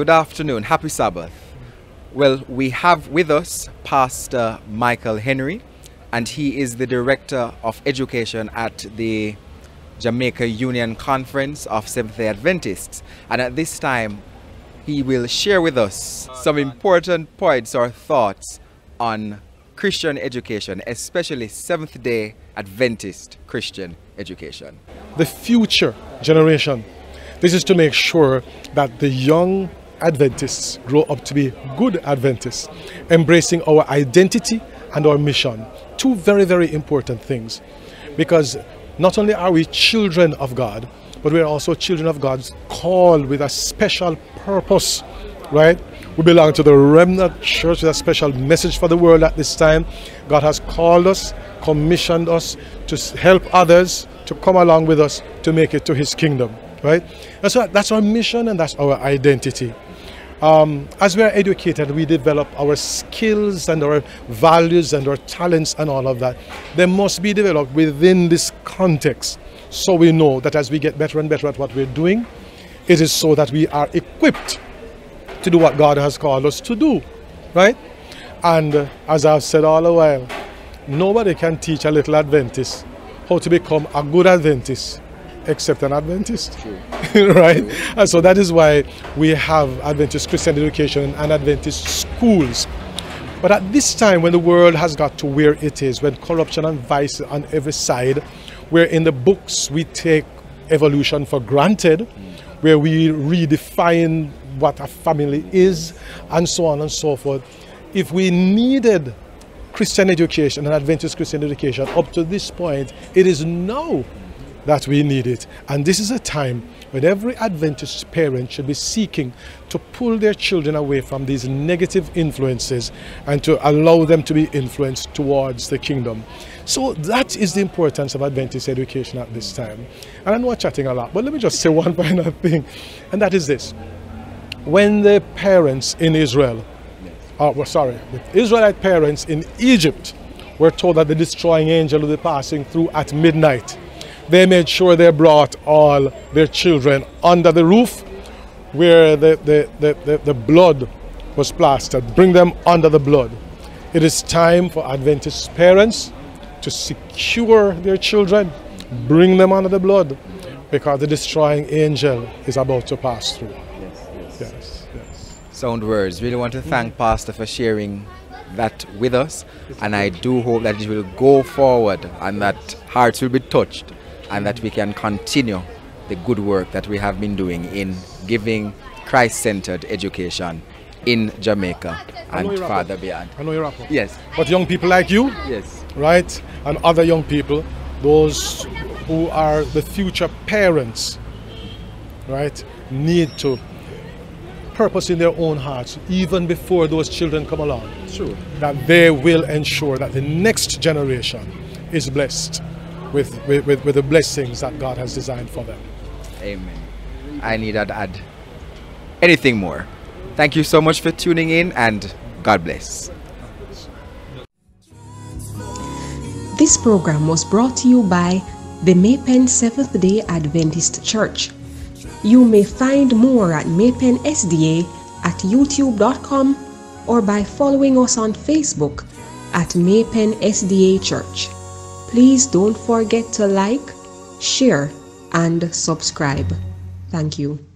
good afternoon. Happy Sabbath. Well, we have with us Pastor Michael Henry, and he is the Director of Education at the Jamaica Union Conference of Seventh day Adventists. And at this time, he will share with us some important points or thoughts on Christian education, especially Seventh day Adventist Christian education. The future generation. This is to make sure that the young Adventists grow up to be good Adventists, embracing our identity and our mission. Two very, very important things. Because not only are we children of God, but we are also children of God's called with a special purpose, right? We belong to the remnant church with a special message for the world at this time. God has called us, commissioned us to help others to come along with us to make it to his kingdom, right? That's, that's our mission and that's our identity. Um, as we are educated, we develop our skills and our values and our talents and all of that. They must be developed within this context so we know that as we get better and better at what we're doing, it is so that we are equipped to do what God has called us to do, right? And uh, as I've said all the while, nobody can teach a little Adventist how to become a good Adventist except an Adventist. right? And so that is why we have Adventist Christian education and Adventist schools. But at this time, when the world has got to where it is, when corruption and vice on every side, where in the books we take evolution for granted, where we redefine what a family is, and so on and so forth. If we needed Christian education and Adventist Christian education up to this point, it is now that we need it. And this is a time when every Adventist parent should be seeking to pull their children away from these negative influences and to allow them to be influenced towards the kingdom. So that is the importance of Adventist education at this time. And I know I'm chatting a lot, but let me just say one final thing, and that is this. When the parents in Israel, uh, well, sorry, the Israelite parents in Egypt were told that the destroying angel would be passing through at midnight, they made sure they brought all their children under the roof where the, the, the, the, the blood was plastered. Bring them under the blood. It is time for Adventist parents to secure their children, bring them under the blood, because the destroying angel is about to pass through. Yes, yes. yes, yes. Sound words. Really want to thank Pastor for sharing that with us, and I do hope that it will go forward and that hearts will be touched and that we can continue the good work that we have been doing in giving Christ centered education in Jamaica and farther beyond. I know you're up. Yes. But young people like you, yes, right, and other young people, those who are the future parents, right, need to purpose in their own hearts, even before those children come along, sure. that they will ensure that the next generation is blessed with, with, with, the blessings that God has designed for them. Amen. I need to add anything more. Thank you so much for tuning in and God bless. This program was brought to you by the May Pen Seventh day Adventist Church. You may find more at Maypen SDA at youtube.com or by following us on Facebook at Maypen SDA Church. Please don't forget to like, share, and subscribe. Thank you.